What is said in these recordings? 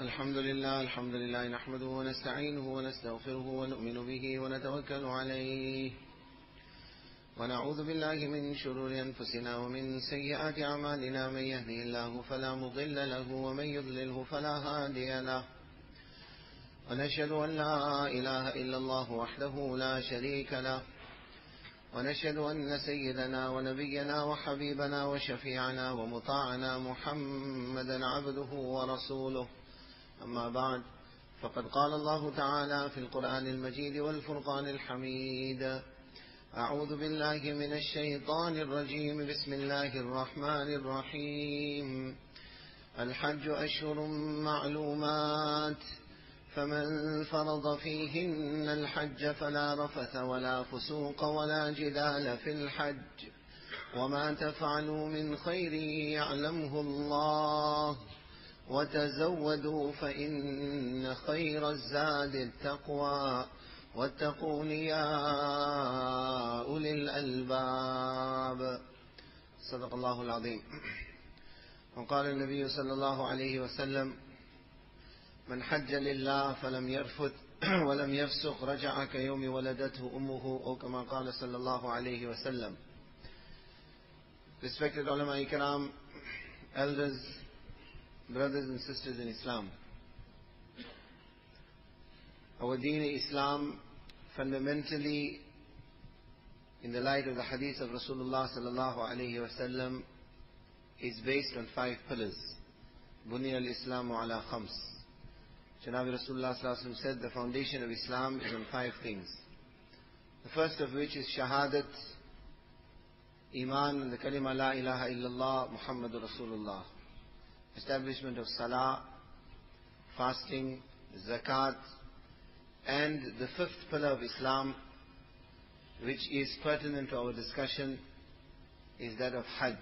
الحمد لله الحمد لله نحمده ونستعينه ونستغفره ونؤمن به ونتوكل عليه. ونعوذ بالله من شرور أنفسنا ومن سيئات أعمالنا من يهده الله فلا مضل له ومن يضلله فلا هادي له. ونشهد أن لا إله إلا الله وحده لا شريك له. ونشهد أن سيدنا ونبينا وحبيبنا وشفيعنا ومطاعنا محمدا عبده ورسوله. أما بعد فقد قال الله تعالى في القرآن المجيد والفرقان الحميد. أعوذ بالله من الشيطان الرجيم. بسم الله الرحمن الرحيم. الحج أشهر معلومات. فمن فرض فيهن الحج فلا رفث ولا فسوق ولا جدال في الحج. وما تفعلوا من خير يعلمه الله. وتزودوا فإن خير الزاد التقوى. واتقون يا أولي الألباب. صدق الله العظيم. وقال النبي صلى الله عليه وسلم من حج لله فلم يرفث ولم يفسق رجع كيوم ولدته أمه أو كما قال صلى الله عليه وسلم. Respected ulama ikram, elders, brothers and sisters in Islam. Our deen Islam fundamentally in the light of the hadith of Rasulullah sallallahu alayhi wasallam is based on five pillars. Bunya al-Islamu ala khams. Janabi Rasulullah sallallahu said the foundation of Islam is on five things. The first of which is shahadat, iman the kalima la ilaha illallah Muhammadur Rasulullah. Establishment of salah, fasting, zakat, and the fifth pillar of Islam, which is pertinent to our discussion, is that of Hajj.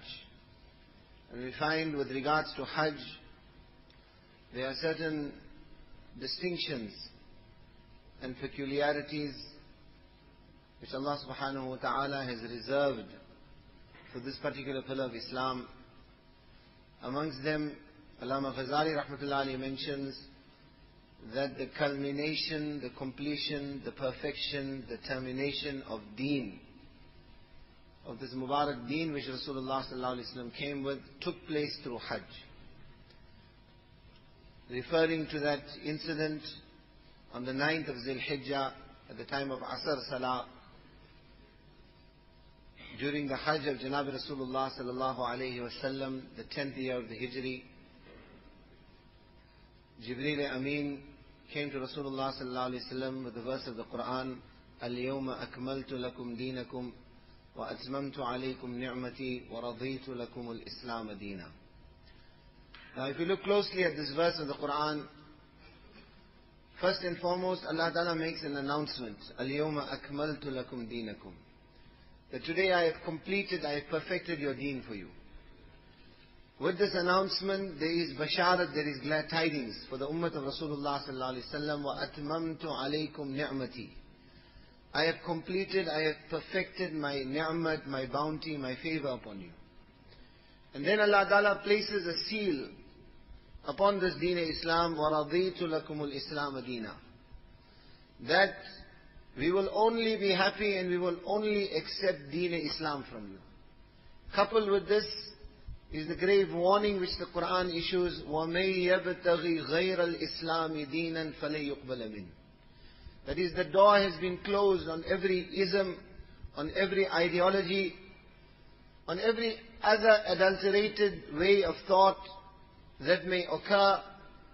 And we find with regards to Hajj, there are certain distinctions and peculiarities which Allah subhanahu wa ta'ala has reserved for this particular pillar of Islam. Amongst them, Allama Ghazali rahmatullahi mentions that the culmination, the completion, the perfection, the termination of deen, of this Mubarak deen which Rasulullah sallallahu came with, took place through Hajj. Referring to that incident on the 9th of Zil Hijjah, at the time of Asr Salah, during the Hajj of Janab Rasulullah sallallahu alayhi wasallam, the 10th year of the Hijri, Jibreel Amin came to Rasulullah sallallahu alaihi wasallam with the verse of the Quran, "Al-yawma akmaltu lakum dinakum wa atmamtu alaykum ni'mati wa raditu lakum al-Islam adina." Now if you look closely at this verse of the Quran, first and foremost Allah Ta'ala makes an announcement, "Al-yawma akmaltu lakum dinakum." That today I have completed, I have perfected your deen for you. With this announcement, there is basharat, there is glad tidings for the ummah of Rasulullah sallallahu alaihi wasallam. وَأَتْمَمْتُ عَلَيْكُمْ نِعْمَتِي I have completed, I have perfected my ni'mat, my bounty, my favor upon you. And then Allah Ta'ala places a seal upon this deen Islam, وَرَضِيتُ لَكُمُ الْإِسْلَامَ دِينًا That we will only be happy and we will only accept deen Islam from you. Coupled with this, is the grave warning which the Quran issues, وَمَن يَبْتَغِي غَيْرَ الْإِسْلَامِ دِينًا فَلَن يُقْبَلَ مِنْهُ That is, the door has been closed on every ism, on every ideology, on every other adulterated way of thought that may occur.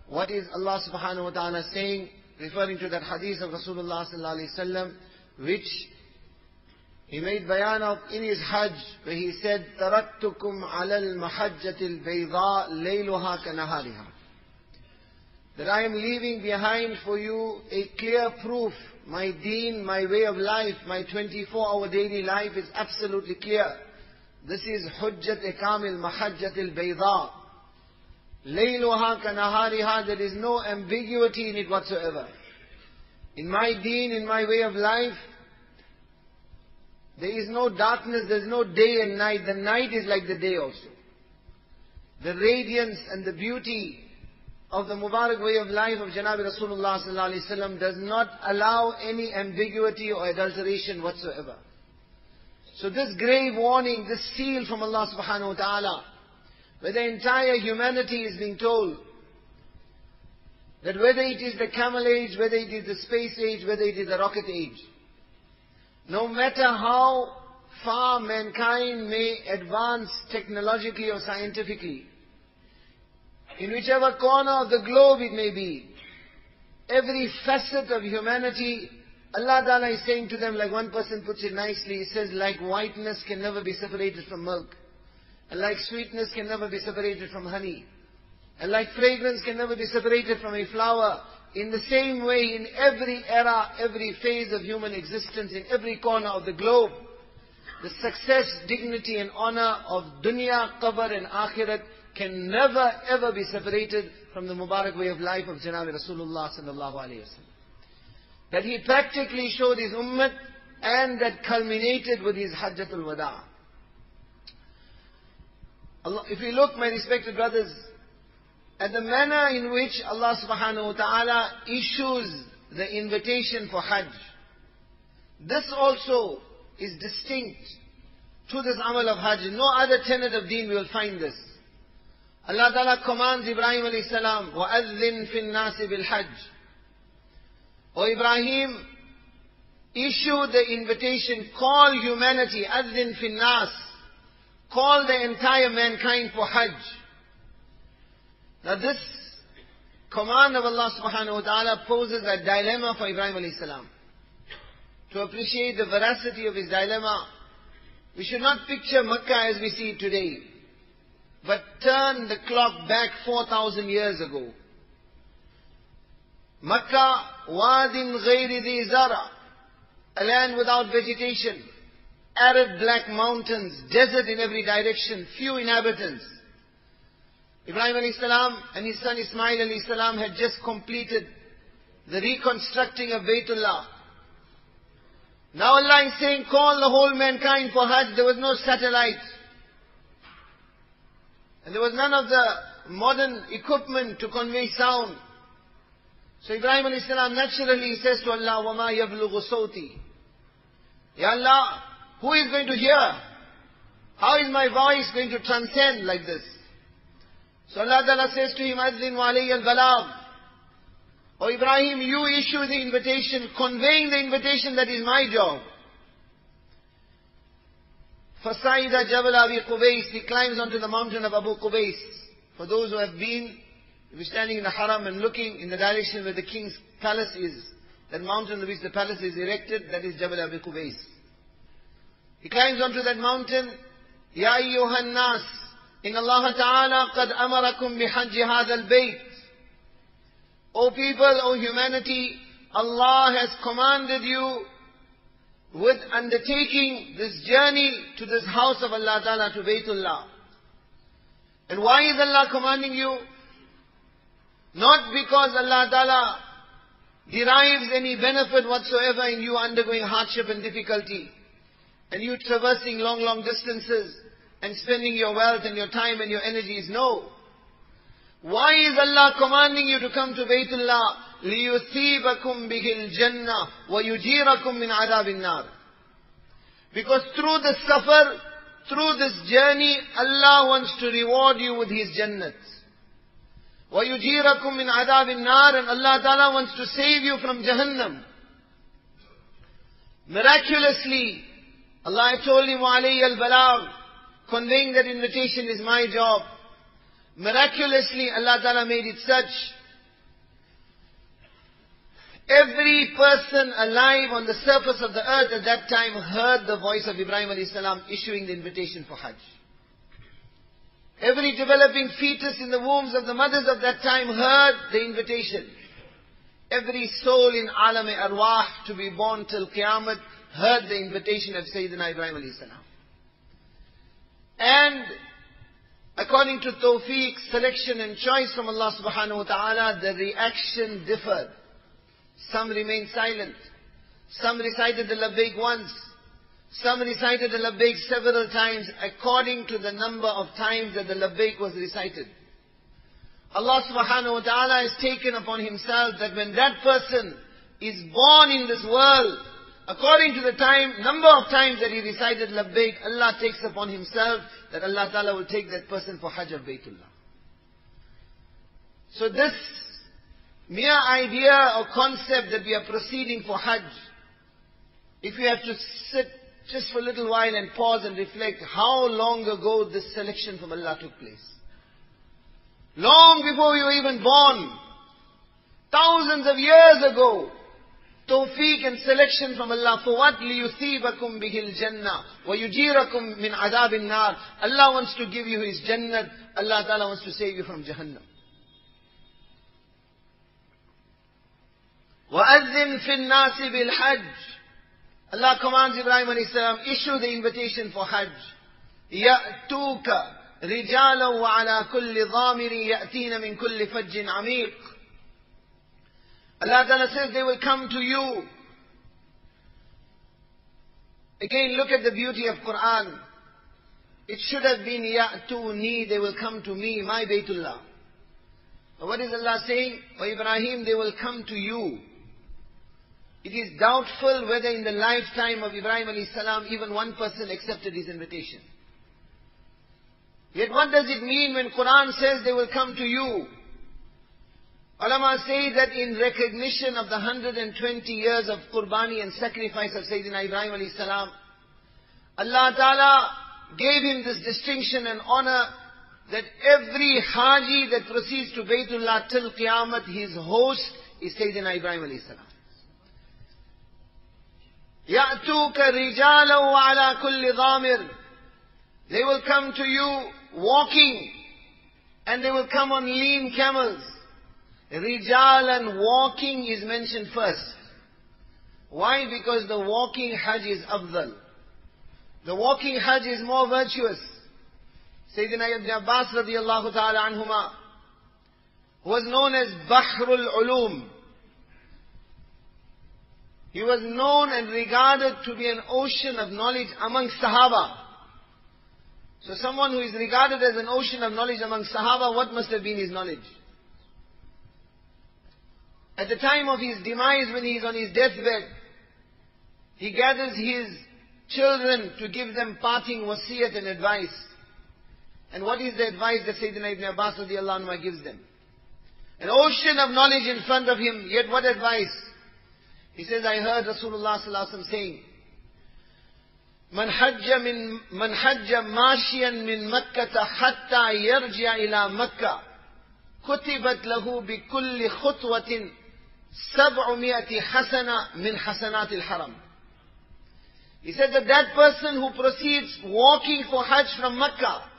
What is Allah subhanahu wa ta'ala saying, referring to that hadith of Rasulullah sallallahu alayhi wa sallam, which he made bayan of in his Hajj, where he said, تَرَكْتُكُمْ عَلَى الْمَحَجَّةِ الْبَيْضَاءِ لَيْلُهَا كَنَهَارِهَا That I am leaving behind for you a clear proof. My deen, my way of life, my 24-hour daily life is absolutely clear. This is Hujjat Ikamil Mahajjat al-Bayda. Layluha kanahariha, there is no ambiguity in it whatsoever. In my deen, in my way of life, there is no darkness, there is no day and night. The night is like the day also. The radiance and the beauty of the Mubarak way of life of Janabi Rasulullah sallallahu does not allow any ambiguity or adulteration whatsoever. So this grave warning, this seal from Allah subhanahu wa ta'ala, where the entire humanity is being told that whether it is the camel age, whether it is the space age, whether it is the rocket age, no matter how far mankind may advance technologically or scientifically, in whichever corner of the globe it may be, every facet of humanity, Allah Ta'ala is saying to them, like one person puts it nicely, he says, like whiteness can never be separated from milk, and like sweetness can never be separated from honey, and like fragrance can never be separated from a flower, in the same way, in every era, every phase of human existence, in every corner of the globe, the success, dignity and honor of dunya, qabr and akhirat can never ever be separated from the Mubarak way of life of Janabi Rasulullah sallallahu alayhi wa That he practically showed his ummah and that culminated with his Hajjatul Wada. Allah, if we look, my respected brothers, at the manner in which Allah subhanahu wa ta'ala issues the invitation for Hajj, this also is distinct to this amal of Hajj. No other tenet of deen we will find this. Allah Ta'ala commands Ibrahim alayhi salam, وَأَذِّن فِي النَّاسِ بِالْحَجِّ O Ibrahim, issue the invitation, call humanity, أَذِّن فِي النَّاسِ Call the entire mankind for Hajj. Now this command of Allah subhanahu wa ta'ala poses a dilemma for Ibrahim alayhi salam. To appreciate the veracity of his dilemma, we should not picture Makkah as we see it today. But turn the clock back 4,000 years ago. Makkah, Wadin Ghairi Di Zara, a land without vegetation, arid black mountains, desert in every direction, few inhabitants. Ibrahim alayhi salam and his son Ismail alayhi salam had just completed the reconstructing of Baytullah. Now Allah is saying, call the whole mankind for Hajj. There was no satellite. And there was none of the modern equipment to convey sound. So Ibrahim alayhi salam naturally says to Allah, وَمَا يَبْلُغُ صَوْتِي Ya Allah, who is going to hear? How is my voice going to transcend like this? So Allah Ta'ala says to him, Azim Wali al Ghalam, O Ibrahim, you issue the invitation, conveying the invitation that is my job. Fasaida Jabal Abi Qubais, he climbs onto the mountain of Abu Qubais. For those who have been, we're standing in the haram and looking in the direction where the king's palace is, that mountain on which the palace is erected, that is Jabal Abi Qubais. He climbs onto that mountain, Ya Nas, in Allah Ta'ala qad amarakum bihajji hadha al-bayt. O people, O humanity, Allah has commanded you with undertaking this journey to this house of Allah Ta'ala, to Baytullah. And why is Allah commanding you? Not because Allah Ta'ala derives any benefit whatsoever in you undergoing hardship and difficulty, and you traversing long, long distances, and spending your wealth and your time and your energies. No. Why is Allah commanding you to come to Baytullah? لِيُثِيبَكُمْ بِهِ الْجَنَّةِ وَيُجِيرَكُمْ مِنْ عَذَابِ النَّارِ Because through the suffer, through this journey, Allah wants to reward you with His Jannat. وَيُجِيرَكُمْ مِنْ عَذَابِ النَّارِ And Allah Ta'ala wants to save you from Jahannam. Miraculously, Allah told him, وَعَلَيَّ الْبَلَاغِ Conveying that invitation is my job. Miraculously, Allah Ta'ala made it such Every person alive on the surface of the earth at that time heard the voice of Ibrahim salam issuing the invitation for Hajj. Every developing fetus in the wombs of the mothers of that time heard the invitation. Every soul in Alam-e-Arwah to be born till Qiyamah heard the invitation of Sayyidina Ibrahim salam. And according to tawfiq, selection and choice from Allah subhanahu wa ta'ala, the reaction differed. Some remained silent. Some recited the labbaik once. Some recited the labbaik several times according to the number of times that the labbaik was recited. Allah subhanahu wa ta'ala has taken upon himself that when that person is born in this world, according to the time, number of times that he recited labbaik, Allah takes upon himself that Allah ta'ala will take that person for Hajj of Baytullah. So this mere idea or concept that we are proceeding for Hajj, if we have to sit just for a little while and pause and reflect how long ago this selection from Allah took place. Long before we were even born, thousands of years ago, tawfiq and selection from Allah for what? لِيُثِيبَكُمْ بِهِ الْجَنَّةِ وَيُجِيرَكُمْ مِنْ عَذَابِ النَّارِ Allah wants to give you His Jannat. Allah Ta'ala wants to save you from Jahannam. وَأَذِّنْ فِي النَّاسِ بِالْحَجِّ Allah commands Ibrahim alayhi salam, issue the invitation for Hajj. يَأْتُوكَ رِجَالًا وَعَلَى كُلِّ ضَامِرٍ يَأْتِينَ مِنْ كُلِّ فَجٍّ عَمِيقٍ Allah Ta'ala says they will come to you. Again, look at the beauty of Quran. It should have been ya'tuni, they will come to me, my Baytullah. But what is Allah saying? O Ibrahim, they will come to you. It is doubtful whether in the lifetime of Ibrahim alayhi salam even one person accepted his invitation. Yet what does it mean when Quran says they will come to you? Ulama say that in recognition of the 120 years of qurbani and sacrifice of Sayyidina Ibrahim alayhi salam, Allah Ta'ala gave him this distinction and honor that every Haji that proceeds to Baytullah till Qiyamah, his host is Sayyidina Ibrahim alayhi salam. يَأْتُوكَ رِجَالًا وَعَلَى كُلِّ ضَامِرٍ They will come to you walking and they will come on lean camels. Rijalan walking is mentioned first. Why? Because the walking Hajj is afdal. The walking Hajj is more virtuous. Sayyidina Ibn Abbas radiallahu ta'ala anhuma was known as Bahrul Ulum. He was known and regarded to be an ocean of knowledge among Sahaba. So someone who is regarded as an ocean of knowledge among Sahaba, what must have been his knowledge? At the time of his demise, when he is on his deathbed, he gathers his children to give them parting wasiyat and advice. And what is the advice that Sayyidina Ibn Abbas anhu gives them? An ocean of knowledge in front of him, yet what advice? He says, I heard Rasulullah sallallahu saying, من حج من من حج ماشيا من مكة حتى يرجع إلى مكة كتبت له بكل خطوة سبعمائة حسنة من حسنات الحرم. He said that that person who proceeds walking for Hajj from Mecca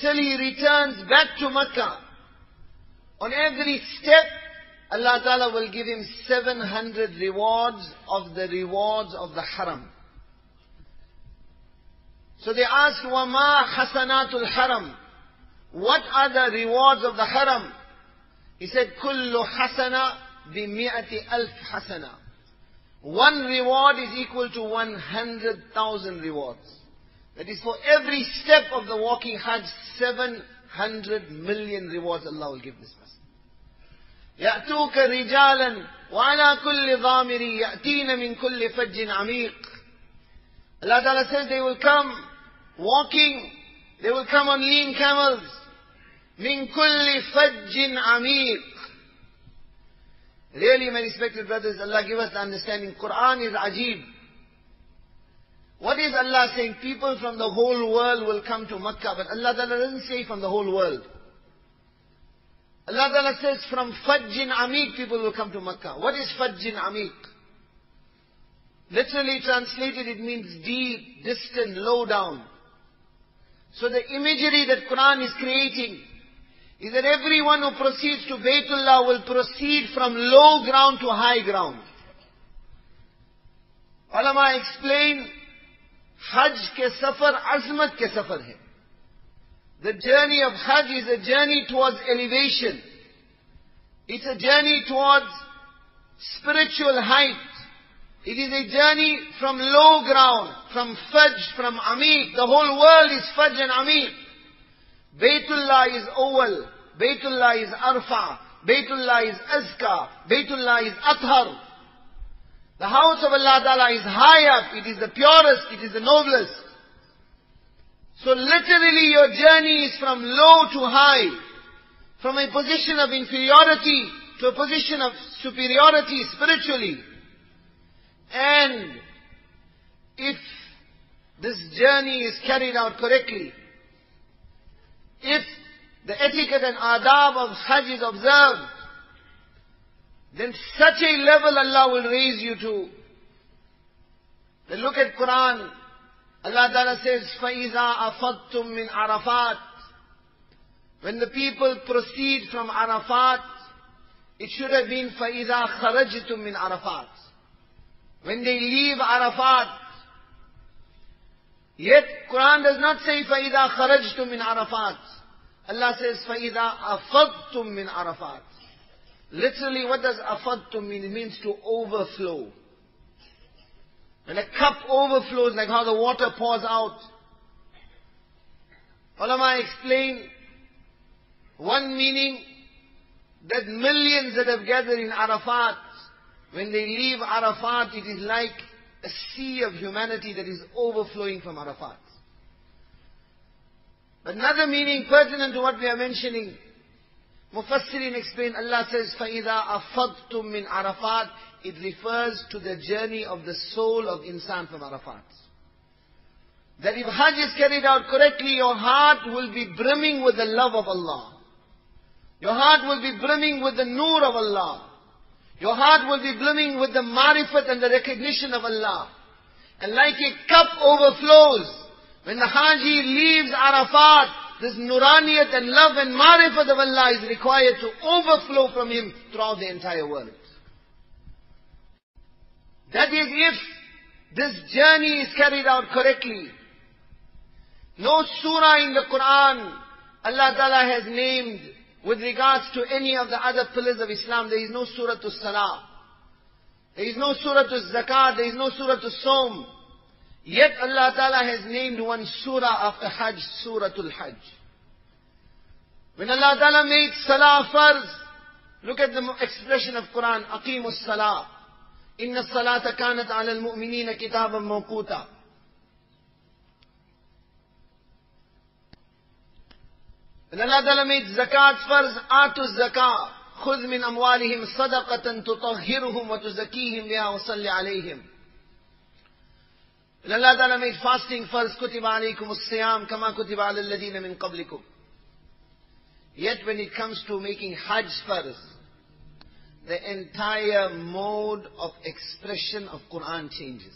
till he returns back to Mecca, on every step Allah Ta'ala will give him 700 rewards of the rewards of the haram. So they asked, وَمَا حَسَنَاتُ الْحَرَمِ What are the rewards of the haram? He said, كُلُّ حَسَنَةٍ بِمِئَةِ أَلْفِ حَسَنَةٍ One reward is equal to 100,000 rewards. That is for every step of the walking Hajj, 700 million rewards Allah will give this person. يأتوك رجالا وعلى كل ضامر يأتين من كل فج عميق Allah Ta'ala says they will come walking, they will come on lean camels. من كل فج عميق Really, my respected brothers, Allah give us the understanding. Quran is ajib. What is Allah saying? People from the whole world will come to Makkah, but Allah doesn't say from the whole world. Allah says from Fajjin Amiq people will come to Makkah. What is Fajjin Amiq? Literally translated it means deep, distant, low down. So the imagery that Quran is creating is that everyone who proceeds to Baytullah will proceed from low ground to high ground. Ulama explain, Hajj ke safar azmat ke safar hai. The journey of Hajj is a journey towards elevation. It's a journey towards spiritual height. It is a journey from low ground, from Fajr, from Amiq. The whole world is Fajr and Amiq. Baytullah is oval. Baytullah is arfa. Baytullah is azka. Baytullah is athar. The house of Allah Ta'ala is high up. It is the purest. It is the noblest. So literally your journey is from low to high. From a position of inferiority to a position of superiority spiritually. And if this journey is carried out correctly, if the etiquette and adab of Hajj is observed, then such a level Allah will raise you to. Then look at Quran. Allah Ta'ala says, فَإِذَا أَفَضْتُم مِّنْ عَرَفَاتٍ When the people proceed from Arafat, it should have been فَإِذَا خَرَجْتُم مِّنْ عَرَفَاتٍ When they leave Arafat, Yet Quran does not say فَإِذَا خَرَجْتُم مِّنْ عَرَفَاتٍ Allah says فَإِذَا أَفَضْتُم مِّنْ عَرَفَاتٍ Literally, what does afadtum mean? It means to overflow. When a cup overflows, like how the water pours out. Ulama explain one meaning that millions that have gathered in Arafat, when they leave Arafat, it is like a sea of humanity that is overflowing from Arafat. Another meaning pertinent to what we are mentioning Mufassirin explain, Allah says, فَإِذَا أَفَضْتُم مِّنْ Arafat, it refers to the journey of the soul of insan from Arafat. That if Hajj is carried out correctly, your heart will be brimming with the love of Allah. Your heart will be brimming with the nur of Allah. Your heart will be brimming with the marifat and the recognition of Allah. And like a cup overflows, when the Haji leaves Arafat, this nuraniyat and love and marifat of Allah is required to overflow from him throughout the entire world. That is if this journey is carried out correctly. No surah in the Quran Allah Ta'ala has named with regards to any of the other pillars of Islam. There is no surah to salah. There is no surah to zakat. There is no surah to som. Yet Allah Ta'ala has named one surah after Hajj, Suratul Hajj. When Allah Ta'ala made Salah farz, look at the expression of Quran, Aqimus Salah. Salata kanat ala al-mu'minina kitaban mawquta. Ta'ala made zakat farz, Atu zakah. خذ من أموالهم صدقة تطهرهم وتزكيهم بها وصل عليهم Ta'ala made fasting first, كتب عليكم الصيام كما كتب على الذين من قبلكم. Yet when it comes to making Hajj first, the entire mode of expression of Quran changes.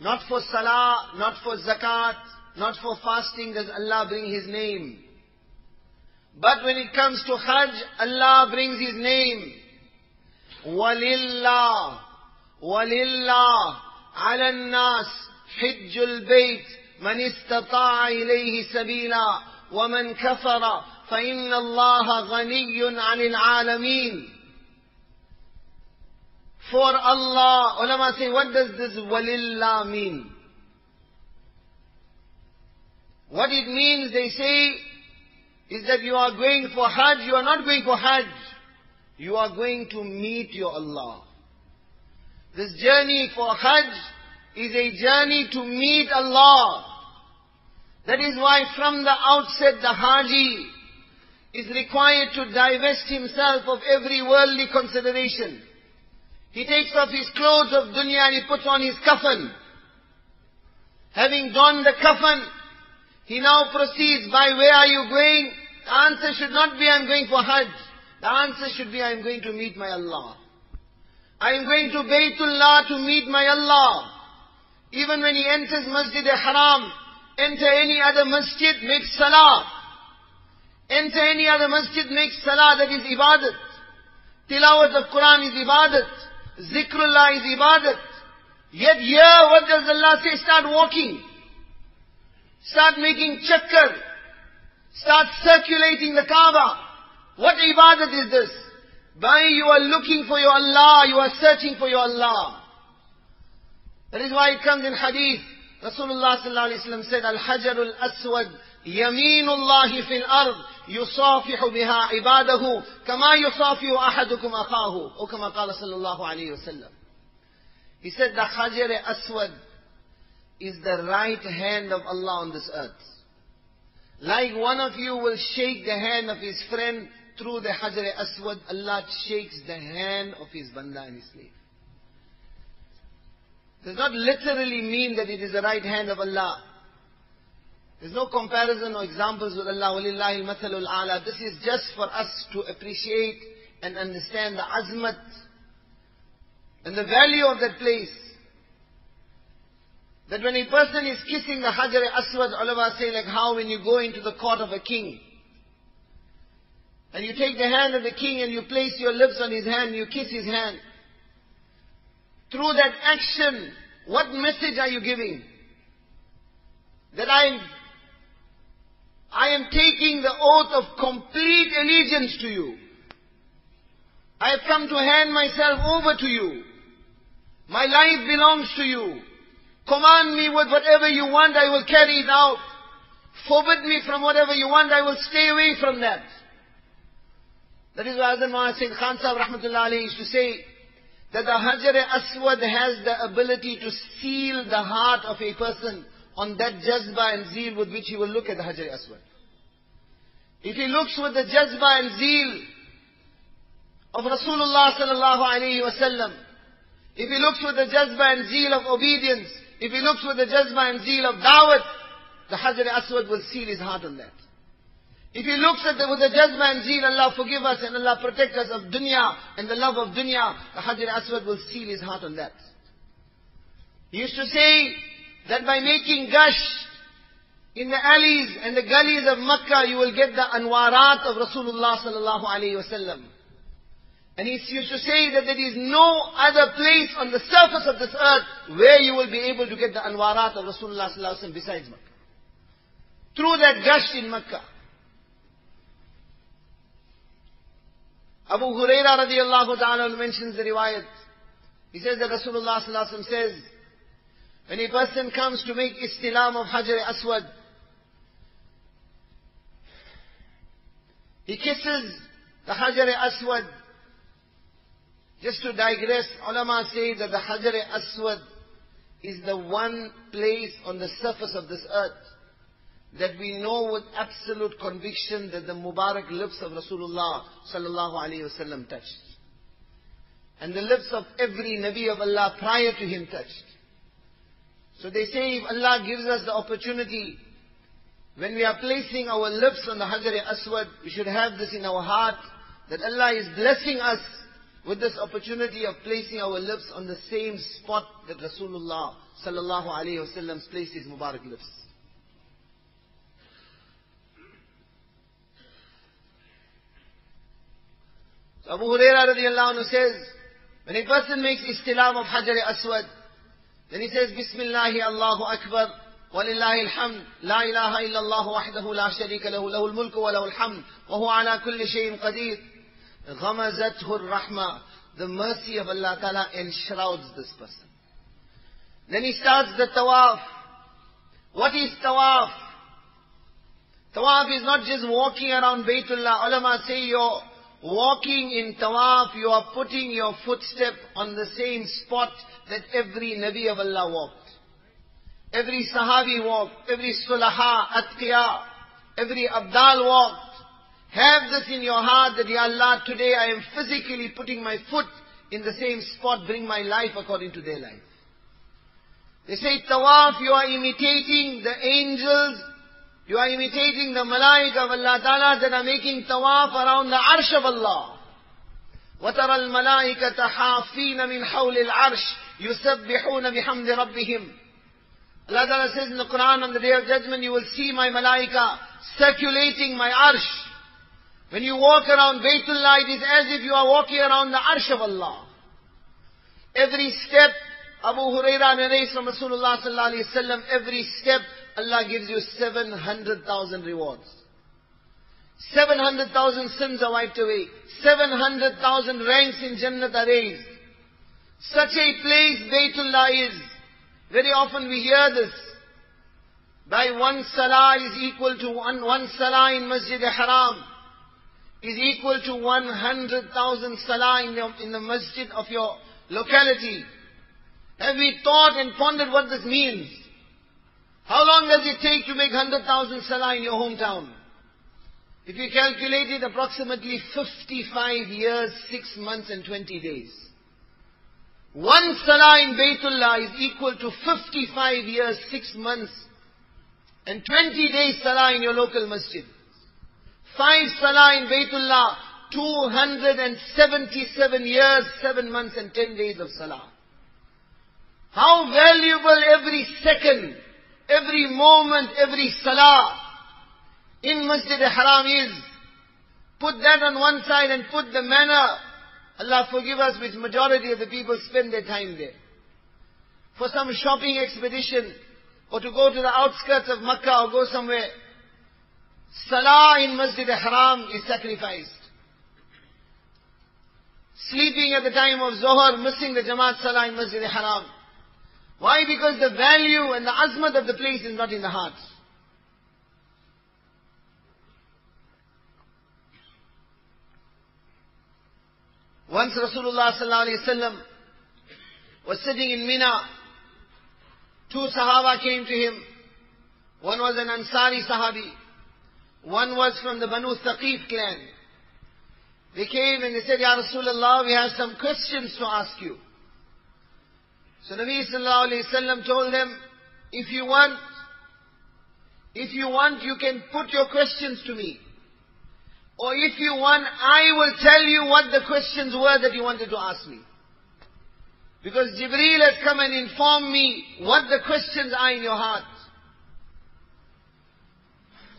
Not for Salah, not for Zakat, not for fasting does Allah bring His name. But when it comes to Hajj, Allah brings His name. Walillah, Walillah, على الناس حج البيت من استطاع إليه سبيلا ومن كفر فإن الله غني عن العالمين For Allah, ulama say, what does this walillah mean? What it means, they say, is that you are going for Hajj, you are not going for Hajj. You are going to meet your Allah. This journey for Hajj is a journey to meet Allah. That is why from the outset the Haji is required to divest himself of every worldly consideration. He takes off his clothes of dunya and he puts on his kafan. Having donned the kafan, he now proceeds by where are you going? The answer should not be I'm going for Hajj. The answer should be I'm going to meet my Allah. I am going to Baytullah to meet my Allah. Even when he enters Masjid al-Haram, enter any other masjid, make salah. Enter any other masjid, make salah, that is ibadat. Tilawat of Quran is ibadat. Zikrullah is ibadat. Yet here, what does Allah say? Start walking. Start making chakkar. Start circulating the Kaaba. What ibadat is this? By you are looking for your Allah, you are searching for your Allah. That is why it comes in hadith. Rasulullah sallallahu alayhi wa said, Al-Hajarul Aswad, Yameenullahi fil ard, yusafihu biha ibadahu, kama yusafihu ahadukum akahu, O oh, kama qala sallallahu alayhi wa He said, the Hajar Aswad, is the right hand of Allah on this earth. Like one of you will shake the hand of his friend through the Hajar Aswad, Allah shakes the hand of his banda and his slave. Does not literally mean that it is the right hand of Allah. There's no comparison or examples with Allah. Ala. This is just for us to appreciate and understand the azmat and the value of that place. That when a person is kissing the Hajar Aswad, ulama say like how when you go into the court of a king, and you take the hand of the king and you place your lips on his hand, you kiss his hand. Through that action, what message are you giving? That I am, I am taking the oath of complete allegiance to you. I have come to hand myself over to you. My life belongs to you. Command me with whatever you want, I will carry it out. Forbid me from whatever you want, I will stay away from that. That is why Azan Muhammad Khan Sahib Rahmatullah used to say that the Hajar Aswad has the ability to seal the heart of a person on that jazba and zeal with which he will look at the Hajar Aswad. If he looks with the jazba and zeal of Rasulullah sallallahu alayhi if he looks with the jazba and zeal of obedience, if he looks with the jazba and zeal of da'wat, the Hajar Aswad will seal his heart on that. If he looks at the, with the jazba and zeal, Allah forgive us and Allah protect us of dunya and the love of dunya, the Hajar Aswad will seal his heart on that. He used to say that by making gush in the alleys and the gullies of Makkah, you will get the anwarat of Rasulullah sallallahu alayhi wasallam. And he used to say that there is no other place on the surface of this earth where you will be able to get the anwarat of Rasulullah sallallahu besides Makkah. Through that gush in Makkah. Abu Huraira radiallahu ta'ala mentions the riwayat. He says that Rasulullah sallallahu says, when a person comes to make istilam of Hajar Aswad, he kisses the Hajar Aswad. Just to digress, ulama say that the Hajar Aswad is the one place on the surface of this earth that we know with absolute conviction that the Mubarak lips of Rasulullah sallallahu alaihi wasallam touched. And the lips of every Nabi of Allah prior to him touched. So they say if Allah gives us the opportunity, when we are placing our lips on the Hajar Aswad, we should have this in our heart, that Allah is blessing us with this opportunity of placing our lips on the same spot that Rasulullah sallallahu alayhi wasallam placed his Mubarak lips. So Abu Huraira radiallahu anhu says, when a person makes istilam of Hajar aswad then he says, Bismillahi Allahu Akbar, ولله الحمد لا إله إلا الله وحده لا شريك له له الملك وله الحمد وهو ala كل شيء قدير غمزته الرحمة the mercy of Allah Ta'ala enshrouds this person. Then he starts the tawaf. What is tawaf? Tawaf is not just walking around Baytullah. Ulama say your walking in tawaf, you are putting your footstep on the same spot that every Nabi of Allah walked. Every Sahabi walked, every Sulaha, Atqiya, every Abdal walked. Have this in your heart that, Ya Allah, today I am physically putting my foot in the same spot, bring my life according to their life. They say tawaf, you are imitating the angels you are imitating the malaika of Allah Ta'ala that are making tawaf around the arsh of Allah. وترى الملائكة حافين من حول العرش يسبحون بحمد ربهم Allah Ta'ala says in the Quran on the day of judgment you will see my malaika circulating my arsh. When you walk around Baytullah it is as if you are walking around the arsh of Allah. Every step Abu Huraira narrates from Rasulullah sallallahu alayhi wa sallam, every step Allah gives you 700,000 rewards. 700,000 sins are wiped away. 700,000 ranks in Jannat are raised. Such a place Baytullah is. Very often we hear this. by one salah is equal to one, one salah in Masjid Al Haram is equal to 100,000 salah in the, in the masjid of your locality. Have we thought and pondered what this means? How long does it take to make 100,000 salah in your hometown? If you calculate it, approximately 55 years, 6 months and 20 days. One salah in Baytullah is equal to 55 years, 6 months and 20 days salah in your local masjid. Five salah in Baytullah, 277 years, 7 months and 10 days of salah. How valuable every second, every moment, every salah in Masjid al-Haram is. Put that on one side and put the manner. Allah forgive us which majority of the people spend their time there. For some shopping expedition, or to go to the outskirts of Makkah or go somewhere. Salah in Masjid Haram is sacrificed. Sleeping at the time of Zohar, missing the Jamaat Salah in Masjid Haram. Why? Because the value and the azmat of the place is not in the heart. Once Rasulullah sallallahu was sitting in Mina. Two Sahaba came to him. One was an Ansari Sahabi. One was from the Banu Thaqif clan. They came and they said, Ya Rasulullah, we have some questions to ask you. So Nabi sallallahu alayhi wasallam told them, if you want, if you want, you can put your questions to me. Or if you want, I will tell you what the questions were that you wanted to ask me. Because Jibreel has come and informed me what the questions are in your heart.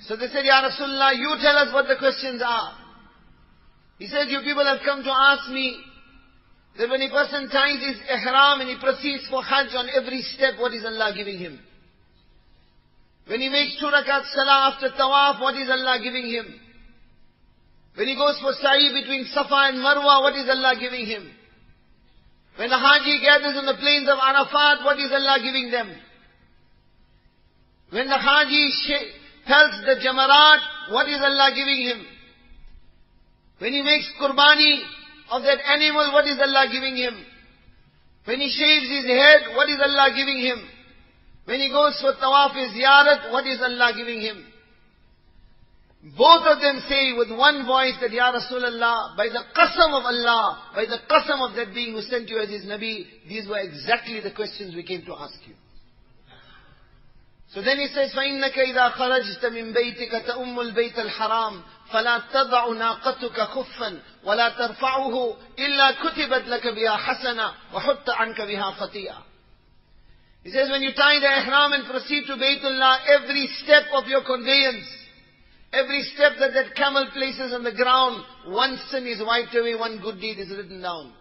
So they said, Ya Rasulullah, you tell us what the questions are. He said, you people have come to ask me that when a person ties his ihram and he proceeds for hajj on every step, what is Allah giving him? When he makes two rakat salah after tawaf, what is Allah giving him? When he goes for sa'i between Safa and Marwa, what is Allah giving him? When the Haji gathers on the plains of Arafat, what is Allah giving them? When the Haji pelts the Jamarat, what is Allah giving him? When he makes Qurbani of that animal, what is Allah giving him? When he shaves his head, what is Allah giving him? When he goes for tawaf ziyarat, what is Allah giving him? Both of them say with one voice that, Ya Rasulullah, by the qasam of Allah, by the qasam of that being who sent you as his Nabi, these were exactly the questions we came to ask you. So then he says, فَإِنَّكَ إِذَا خَرَجْتَ مِنْ بَيْتِكَ تَأُمُّ الْبَيْتَ الْحَرَامِ فلا تضع ناقتك خفا ولا ترفعه إلا كتبت لك بها حسنة وحط عنك بها خطيئة. He says when you tie the ihram and proceed to Baytullah, every step of your conveyance, every step that that camel places on the ground, one sin is wiped away, one good deed is written down.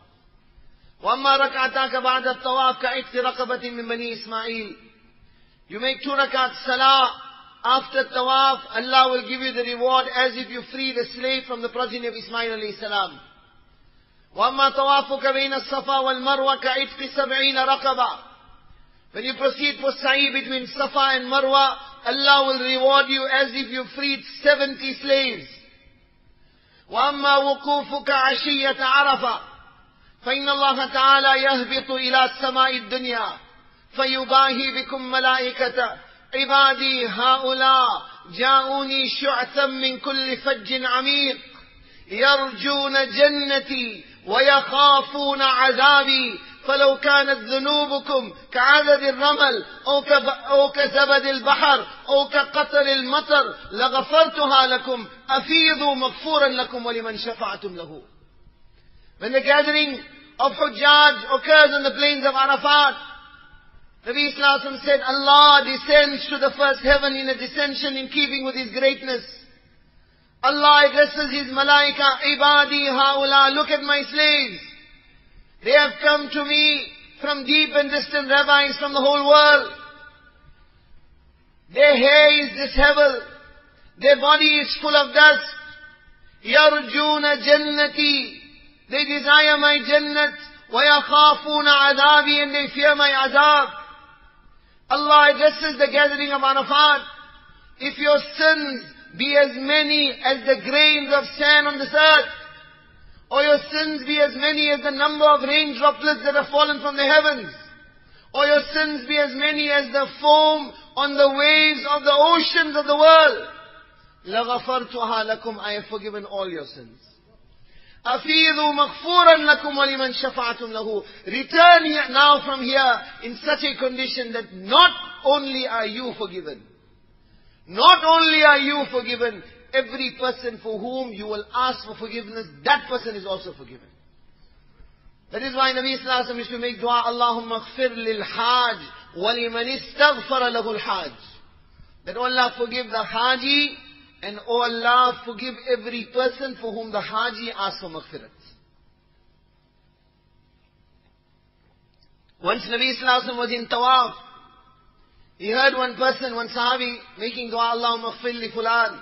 وَأَمَّا رَكْعَتَاكَ بَعْدَ الطَّوَافِ كَعِتْقِ رَقَبَةٍ مِّن بَنِي إِسْمَاعِيلِ You make two rakat salah, after tawaf, Allah will give you the reward as if you free the slave from the progeny of Ismail alayhi salam. وَأَمَّا طَوَافُكَ بَيْنَ الصَّفَا وَالْمَرْوَةِ كَعِتْقِ سَبْعِينَ رَقَبًا When you proceed for sa'i between Safa and Marwa, Allah will reward you as if you freed 70 slaves. وَأَمَّا وُقُوفُكَ عَشِيَّةَ عَرَفَةً فإن الله تعالى يهبط إلى السماء الدنيا فيباهي بكم ملائكته عبادي هؤلاء جاءوني شعثا من كل فج عميق. يرجون جنتي ويخافون عذابي. فلو كانت ذنوبكم كعدد الرمل أو, أو كزبد البحر أو كقطر المطر لغفرتها لكم. أفيضوا مغفورا لكم ولمن شفعتم له. When the gathering of Hujjaj occurs on the plains of Arafat, Nabi Islam said, Allah descends to the first heaven in a descension in keeping with His greatness. Allah addresses His malaika, Ibadi haula, look at my slaves. They have come to me from deep and distant rabbis from the whole world. Their hair is disheveled. Their body is full of dust. Yarjuna jannati. They desire my jannat. وَيَخَافُونَ عَذَابِي And they fear my azab. Allah addresses the gathering of Arafat. If your sins be as many as the grains of sand on this earth, or your sins be as many as the number of rain droplets that have fallen from the heavens, or your sins be as many as the foam on the waves of the oceans of the world, لَغَفَرْتُهَا لَكُمْ I have forgiven all your sins. Afidu مَغْفُورًا لَكُمْ وَلِمَن شَفَعَتُمْ لَهُ. Return now from here in such a condition that not only are you forgiven, not only are you forgiven, every person for whom you will ask for forgiveness, that person is also forgiven. That is why Nabi Sallallahu Alaihi Wasallam used to make dua, Allahumma khfir lil haj waliman istaghfara lahul haj. That Allah forgive the haji and oh Allah forgive every person for whom the haji asks for maghfirat. Once Nabi Sallallahu was in tawaf, he heard one person, one sahabi, making dua, Allahumma khfir li fulan.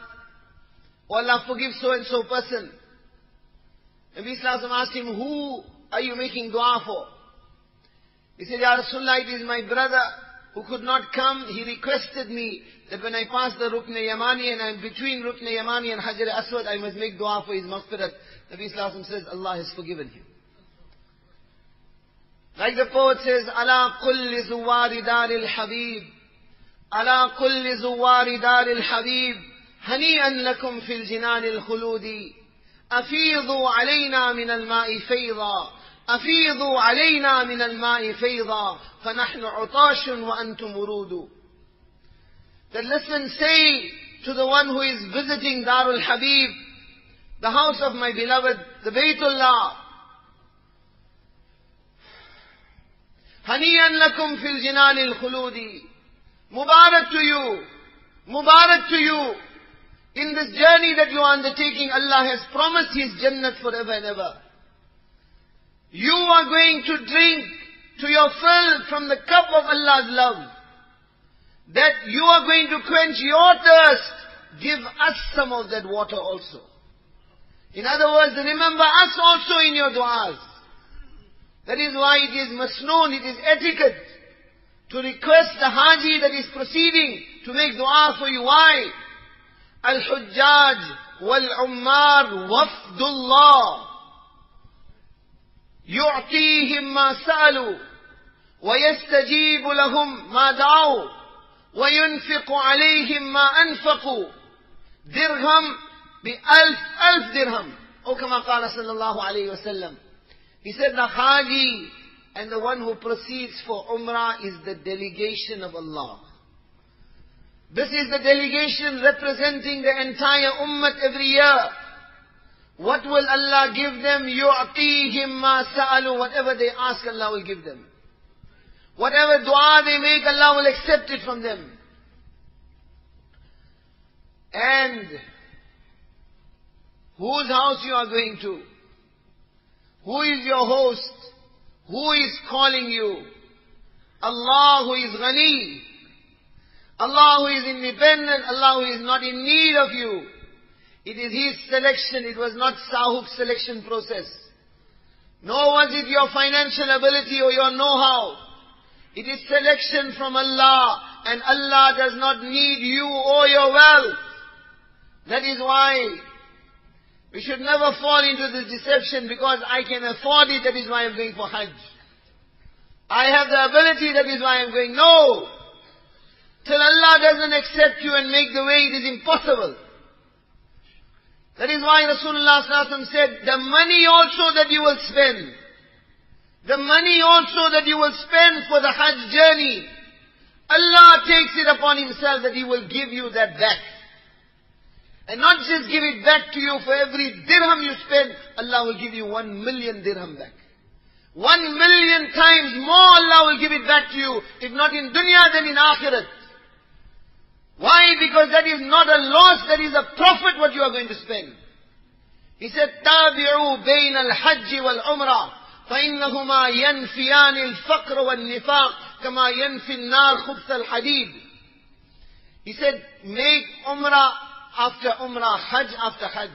Oh Allah forgive so and so person. Nabi Sallallahu asked him, who are you making dua for? He said, Ya Rasulullah, it is my brother who could not come. He requested me that when I pass the Rukn Yamani and I'm between Rukn Yamani and Hajar Aswad, I must make dua for his maghfirat. Nabi Sallallahu says, Allah has forgiven him. Like the poet says, Ala kulli zuwari daril habib. Ala kulli zuwari daril habib. هنيئا لكم في الجنان الخلود أفيضوا علينا من الماء فيضا أفيضوا علينا من الماء فيضا فنحن عطاش وأنتم ورود That listen, say to the one who is visiting Darul Habib, the house of my beloved, the Baytullah. هنيئا لكم في الجنان الخلود Mubarak to you. Mubarak to you. In this journey that you are undertaking, Allah has promised His Jannat forever and ever. You are going to drink to yourself from the cup of Allah's love. That you are going to quench your thirst. Give us some of that water also. In other words, remember us also in your du'as. That is why it is masnoon, it is etiquette to request the haji that is proceeding to make dua for you. Why? Al-Hujjaj wal-Ummar wafdullah. يعطيهم ما سألوا ويستجيب لهم ما دعوا وينفق عليهم ما أنفقوا درهم بألف ألف درهم أو كما قال صلى الله عليه وسلم He said the Haji and the one who proceeds for Umrah is the delegation of Allah. This is the delegation representing the entire ummah every year. What will Allah give them? يُعْطِيهِمْ مَا سَأَلُوا Whatever they ask, Allah will give them. Whatever dua they make, Allah will accept it from them. And whose house you are going to? Who is your host? Who is calling you? Allah who is ghani, Allah who is independent, Allah who is not in need of you. It is His selection, it was not Sahub's selection process. Nor was it your financial ability or your know-how. It is selection from Allah, and Allah does not need you or your wealth. That is why we should never fall into this deception because I can afford it, that is why I'm going for Hajj. I have the ability, that is why I'm going. No! Till Allah doesn't accept you and make the way, it is impossible. That is why Rasulullah said, the money also that you will spend, the money also that you will spend for the Hajj journey, Allah takes it upon Himself that He will give you that back. And not just give it back to you for every dirham you spend, Allah will give you one million dirham back. One million times more Allah will give it back to you, if not in dunya then in akhirat. Why? Because that is not a loss, that is a profit what you are going to spend. He said, تابعوا بين الحج والعمرة فإنهما ينفيان الفقر والنفاق كما ينفي النار خبث الحديد. He said, make umrah after umrah, hajj after hajj.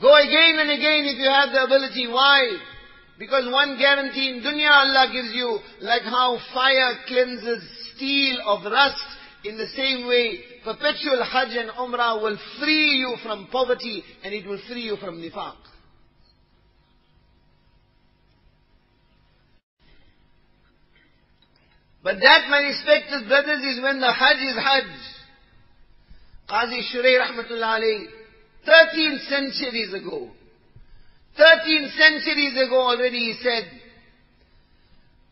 Go again and again if you have the ability. Why? Because one guarantee in dunya Allah gives you, like how fire cleanses steel of rust. In the same way, perpetual Hajj and Umrah will free you from poverty and it will free you from nifaq. But that, my respected brothers, is when the Hajj is Hajj. Qazi Shurey Rahmatullah alayhi, 13 centuries ago, 13 centuries ago already he said,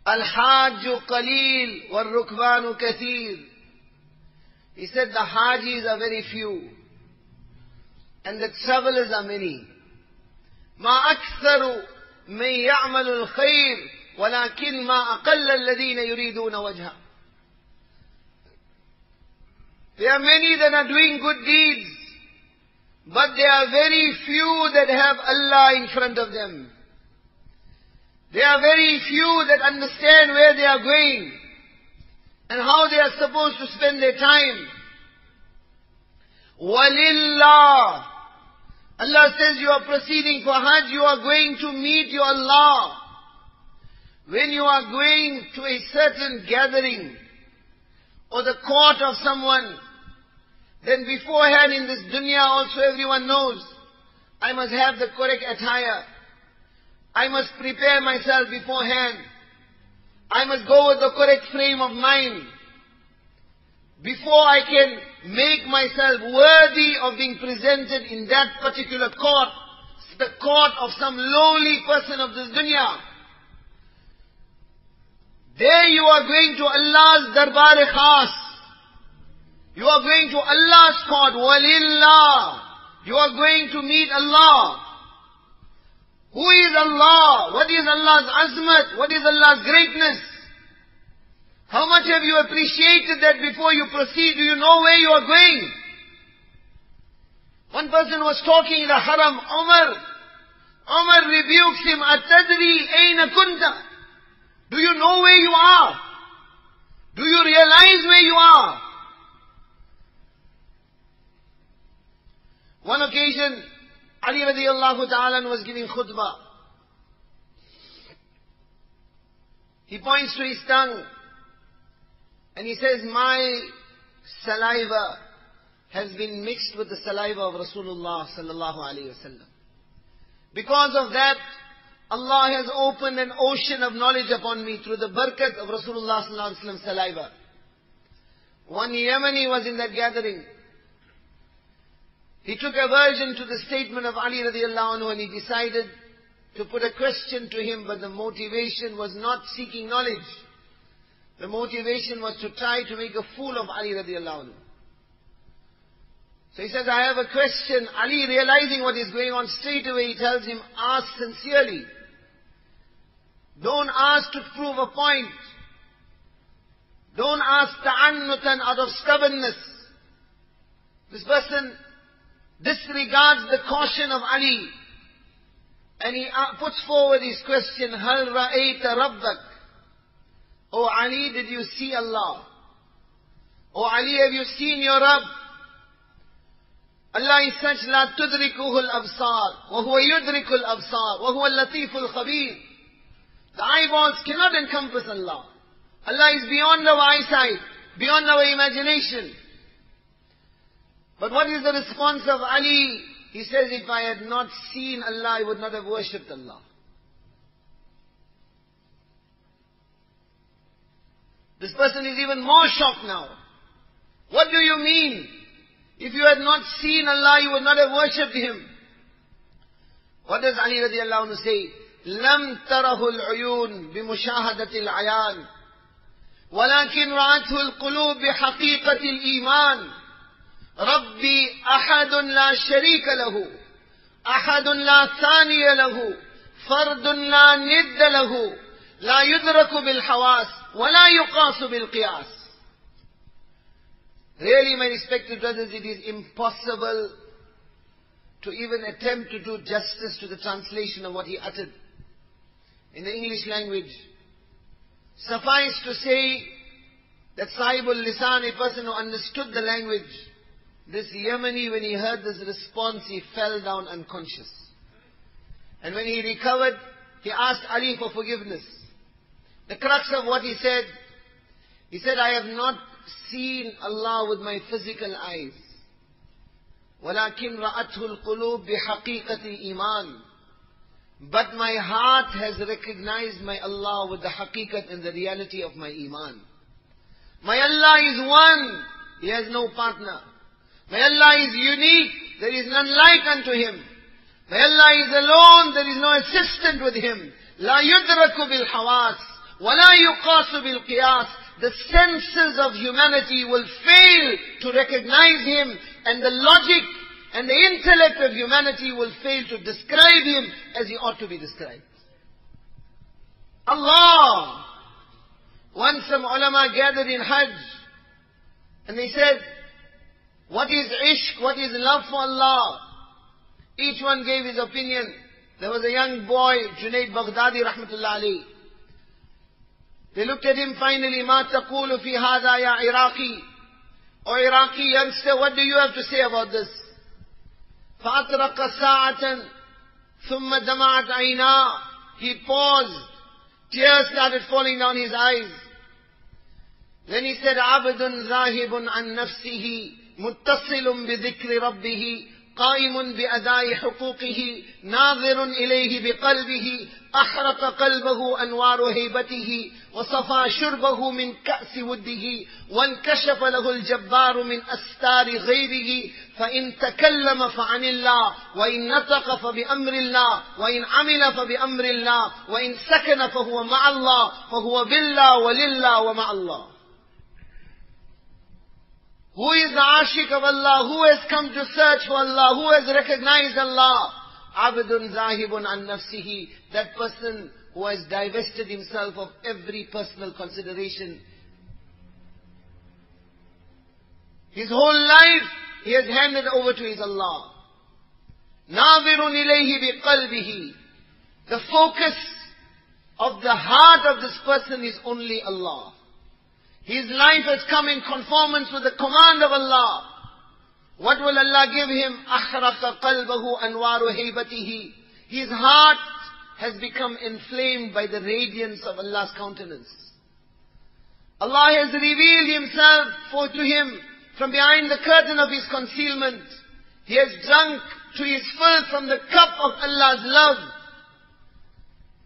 Al-Hajj Qaleel wal-Rukbanu Kathir. He said the Hajis are very few and the travelers are many. ما أكثر من يعمل الخير ولكن ما أقل الذين يريدون وجهه There are many that are doing good deeds, but there are very few that have Allah in front of them. There are very few that understand where they are going and how they are supposed to spend their time. Walillah. Allah says you are proceeding for Hajj, you are going to meet your Allah. When you are going to a certain gathering or the court of someone, then beforehand in this dunya also everyone knows, I must have the correct attire. I must prepare myself beforehand. I must go with the correct frame of mind. Before I can make myself worthy of being presented in that particular court, the court of some lowly person of this dunya. There you are going to Allah's darbar khas. You are going to Allah's court, walillah. You are going to meet Allah. Who is Allah? What is Allah's azmat? What is Allah's greatness? How much have you appreciated that before you proceed? Do you know where you are going? One person was talking in the haram, Umar. Umar rebukes him, Atadri aina kunta. Do you know where you are? Do you realize where you are? One occasion, Ali radiallahu ta'ala was giving khutbah. He points to his tongue and he says, my saliva has been mixed with the saliva of Rasulullah sallallahu alayhi wasallam. Because of that, Allah has opened an ocean of knowledge upon me through the barakat of Rasulullah sallallahu alayhi wasallam saliva. One Yemeni was in that gathering. He took aversion to the statement of Ali radiallahu anhu and he decided to put a question to him, but the motivation was not seeking knowledge. The motivation was to try to make a fool of Ali radiallahu anhu. So he says, I have a question. Ali realizing what is going on straight away, he tells him, ask sincerely. Don't ask to prove a point. Don't ask ta'annutan out of stubbornness. This person disregards the caution of Ali. And he uh, puts forward his question, Hal ra'ayta rabbak? O Ali, did you see Allah? O Ali, have you seen your Rabb? Allah is such لا تدركه الأبصار وهو يدرك الأبصار وهو اللطيف الخبير The eyeballs cannot encompass Allah. Allah is beyond our eyesight, beyond our imagination. But what is the response of Ali? He says, if I had not seen Allah, I would not have worshipped Allah. This person is even more shocked now. What do you mean? If you had not seen Allah, you would not have worshipped Him. What does Ali radiallahu anhu say? لم تره العيون بمشاهدة العيان ولكن رأته القلوب بحقيقة الإيمان ربي أحد لا شريك له أحد لا ثاني له فرد لا ند له لا يدرك بالحواس ولا يقاس بالقياس Really, my respected brothers, it is impossible to even attempt to do justice to the translation of what he uttered in the English language. Suffice to say that Sahibul Lisan, a person who understood the language, this Yemeni, when he heard this response, he fell down unconscious. And when he recovered, he asked Ali for forgiveness. The crux of what he said, He said, I have not seen Allah with my physical eyes. ولكن رأته القلوب بحقيقة الإيمان. But my heart has recognized my Allah with the haqiqat and the reality of my iman. My Allah is one. He has no partner. My Allah is unique. There is none like unto Him. My Allah is alone. There is no assistant with Him. لا يدرك بالحواس ولا يقاس بالقياس the senses of humanity will fail to recognize Him and the logic and the intellect of humanity will fail to describe Him as He ought to be described. Allah! Once some ulama gathered in Hajj and they said, what is ishq, what is love for Allah? Each one gave his opinion. There was a young boy, Junaid Baghdadi rahmatullah alayhi. They looked at him finally, ما تقول في هذا يا عراقي O Iraqi youngster, what do you have to say about this? فأطرق ساعة ثم دمعت عيناه He paused. Tears started falling down his eyes. Then he said, عبد ذاهب عن نفسه متصل بذكر ربه قائم بأداء حقوقه ناظر إليه بقلبه أحرق قلبه أنوار هيبته وصفى شربه من كأس وده وانكشف له الجبار من أستار غيره. فإن تكلم فعن الله وإن نطق فبأمر الله وإن عمل فبأمر الله وإن سكن فهو مع الله فهو بالله ولله ومع الله. Who is the ashik of Allah? Who has come to search for Allah? Who has recognized Allah? Abdun zahibun an nafsihi. That person who has divested himself of every personal consideration. His whole life he has handed over to his Allah. Navirun ilayhi biqalbihi. The focus of the heart of this person is only Allah. His life has come in conformance with the command of Allah. What will Allah give him? أَحْرَقَ قَلْبَهُ أَنْوَارُ هَيْبَتِهِ His heart has become inflamed by the radiance of Allah's countenance. Allah has revealed Himself for to him from behind the curtain of His concealment. He has drunk to his fill from the cup of Allah's love.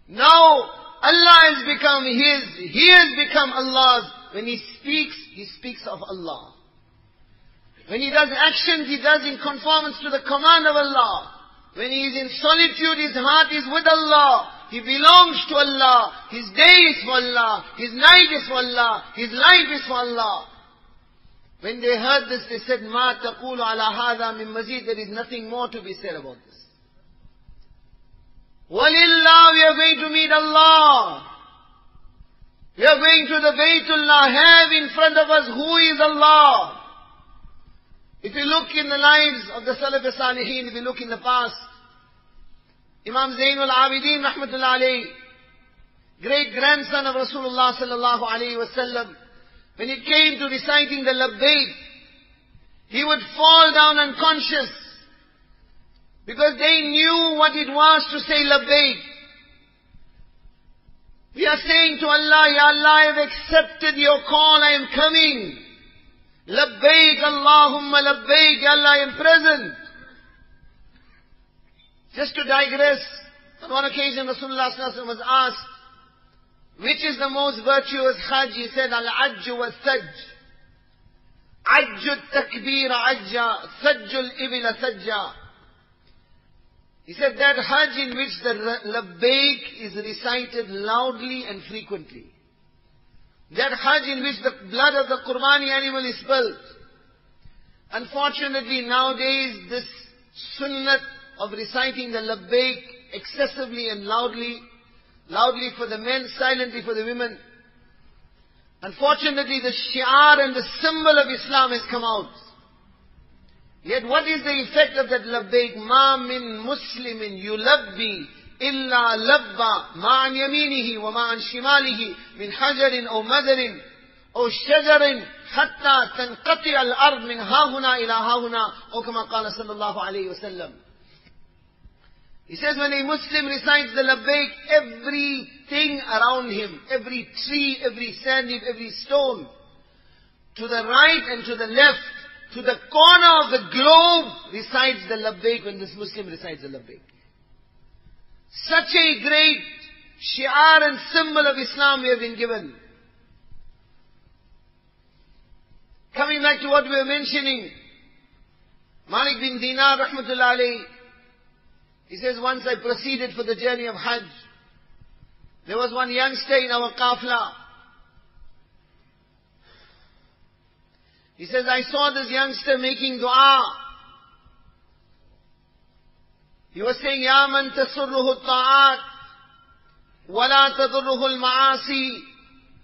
Now Allah has become His, He has become Allah's. when he speaks, he speaks of Allah. When he does actions, he does in conformance to the command of Allah. When he is in solitude, his heart is with Allah. He belongs to Allah. His day is for Allah. His night is for Allah. His life is for Allah. When they heard this, they said, Ma taqulu ala hadha min mazid. There is nothing more to be said about this. Walillah, we are going to meet Allah. We are going to the Baytullah, have in front of us who is Allah. If you look in the lives of the Salaf Salihin, if you look in the past, Imam Zainul Abidin rahmatullah alayhi, great grandson of Rasulullah sallallahu alayhi wasallam, when it came to reciting the Labbaik, he would fall down unconscious because they knew what it was to say Labbaik. We are saying to Allah, Ya Allah, I have accepted your call, I am coming. Labbaik Allahumma labbaik, Ya Allah, I am present. Just to digress, on one occasion Rasulullah was asked, which is the most virtuous Hajj? He said, Al-Ajj wa Sajj. Ajj takbir ajja, Sajj al-ibila sajja. He said that Hajj in which the labbaik is recited loudly and frequently. That Hajj in which the blood of the Qurbani animal is spilled. Unfortunately nowadays this sunnat of reciting the labbaik excessively and loudly, loudly for the men, silently for the women. Unfortunately the shi'ar and the symbol of Islam has come out. Yet what is the effect of that labbaik? Ma min muslimin yulabbi illa labba ma'an yaminihi wa ma'an shimalihi min hajarin aw madarin aw shajarin hatta tanqati al-ard min hahuna ila hahuna or kama qala sallallahu alayhi wa sallam. He says when a Muslim recites the labbaik, every thing around him, every tree, every sand, every stone, to the right and to the left, to the corner of the globe recites the labbaik when this Muslim recites the labbaik. Such a great shi'ar and symbol of Islam we have been given. Coming back to what we were mentioning, Malik bin Dinar rahmatullah alayhi, he says, once I proceeded for the journey of Hajj. There was one youngster in our kafla. He says, I saw this youngster making dua. He was saying, Ya man tasurruhu ta'at, wa la tadurruhu al-ma'asi,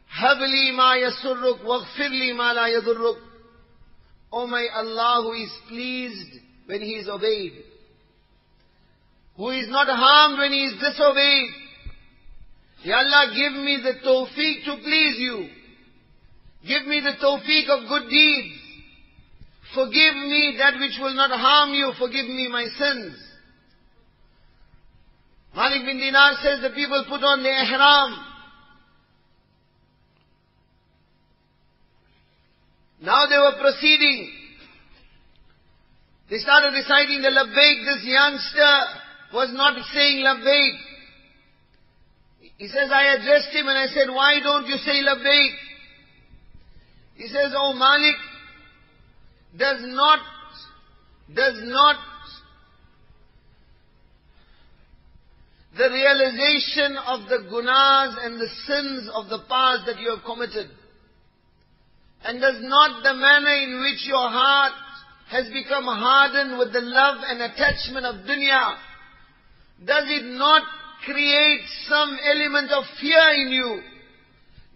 habli ma yasurruk, waghfirli ma la yadurruk. Oh my Allah who is pleased when he is obeyed who is not harmed when he is disobeyed. Ya Allah, give me the tawfiq to please you. Give me the tawfiq of good deeds. Forgive me that which will not harm you. Forgive me my sins. Malik bin Dinar says the people put on the ihram. Now they were proceeding. They started reciting the labbaik. This youngster was not saying labbaik. He says, I addressed him and I said, why don't you say labbaik? He says, oh Malik, does not, does not the realization of the gunas and the sins of the past that you have committed, and does not the manner in which your heart has become hardened with the love and attachment of dunya, does it not create some element of fear in you?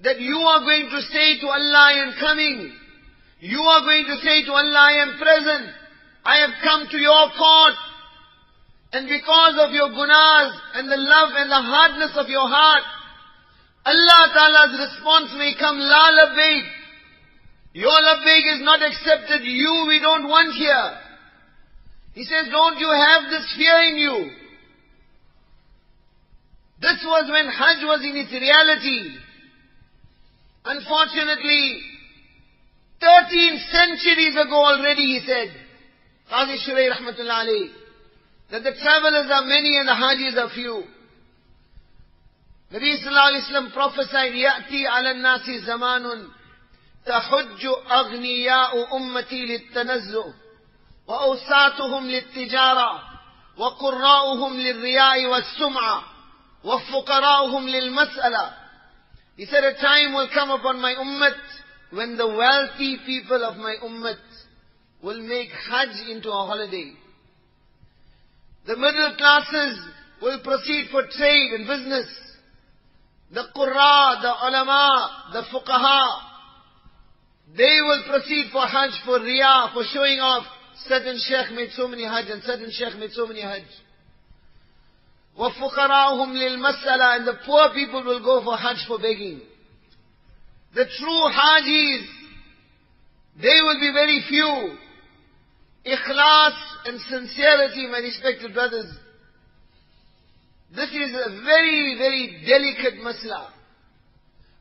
That you are going to say to Allah, I am coming. You are going to say to Allah, I am present. I have come to your court. And because of your gunas and the love and the hardness of your heart, Allah Ta'ala's response may come, La labbaik. Your labbaik is not accepted. You we don't want here. He says, don't you have this fear in you? This was when Hajj was in its reality. Unfortunately, 13 centuries ago already, he said, Qazi Shuray rahmatullah alayhi, that the travelers are many and the Hajis are few. Nabi sallallahu alayhi wa sallam prophesied, يَأْتِي عَلَى النَّاسِ زَمَانٌ تَحُجُّ أَغْنِيَاءُ أُمَّتِي لِلتَّنَزُّهِ وَأَوْسَاتُهُمْ لِلتِّجَارَةِ وَقُرَّاؤُهُمْ لِلرِّيَاءِ وَالسُّمْعَةِ وَفُقَرَاؤُهُمْ لِلْمَسْأَلَةِ he said a time will come upon my ummah when the wealthy people of my ummah will make Hajj into a holiday. The middle classes will proceed for trade and business. The Qurra, the ulama, the fuqaha, they will proceed for Hajj, for Riyah, for showing off. Certain sheikh made so many Hajj and certain sheikh made so many Hajj. وَفُقَرَاهُمْ لِلْمَسْأَلَةِ And the poor people will go for Hajj for begging. The true Hajis, they will be very few. Ikhlas and sincerity, my respected brothers. This is a very, very delicate masla.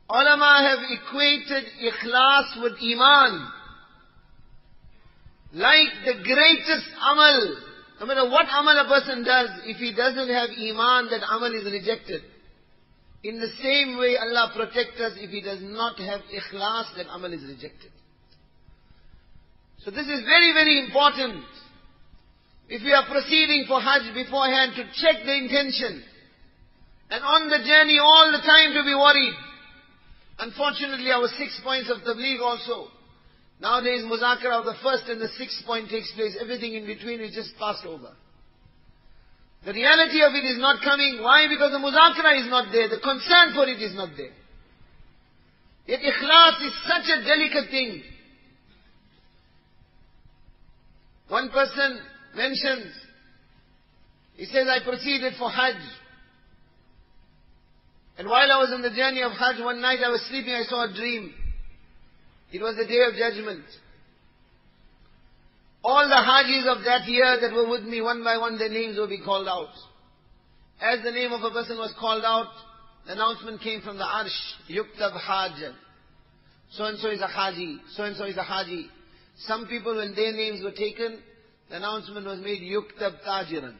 Ulama have equated ikhlas with iman. Like the greatest amal no matter what amal a person does, if he doesn't have iman, that amal is rejected. In the same way, Allah protects us. If he does not have ikhlas, that amal is rejected. So this is very, very important. If we are proceeding for Hajj beforehand to check the intention. And on the journey all the time to be worried. Unfortunately, our six points of tabligh also. Nowadays, muzakara of the first and the sixth point takes place. Everything in between is just passed over. The reality of it is not coming. Why? Because the muzakara is not there. The concern for it is not there. Yet ikhlas is such a delicate thing. One person mentions, he says, I proceeded for Hajj. And while I was on the journey of Hajj, one night I was sleeping, I saw a dream. It was the day of judgment. All the Hajis of that year that were with me, one by one, their names will be called out. As the name of a person was called out, the announcement came from the arsh, yuktab hajj. So and so is a haji, so and so is a haji. Some people when their names were taken, the announcement was made yuktab tajiran.